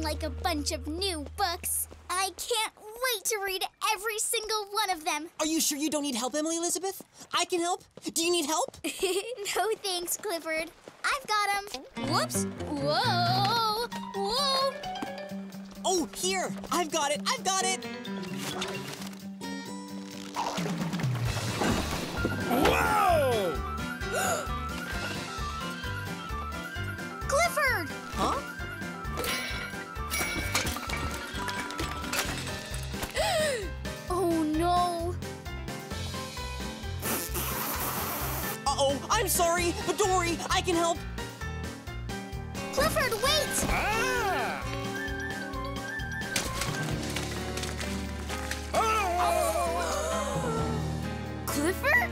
like a bunch of new books. I can't wait to read every single one of them. Are you sure you don't need help, Emily Elizabeth? I can help. Do you need help? no thanks, Clifford. I've got them. Whoops. Whoa. Whoa. Oh, here. I've got it. I've got it. Uh-oh. I'm sorry. But don't worry. I can help. Clifford, wait! Ah! Oh! Clifford?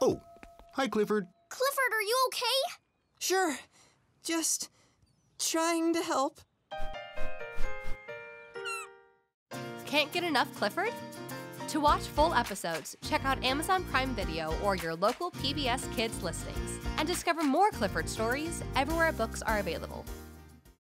Oh, hi, Clifford. Clifford, are you okay? Sure. Just trying to help. Can't get enough Clifford? To watch full episodes, check out Amazon Prime Video or your local PBS Kids listings and discover more Clifford stories everywhere books are available.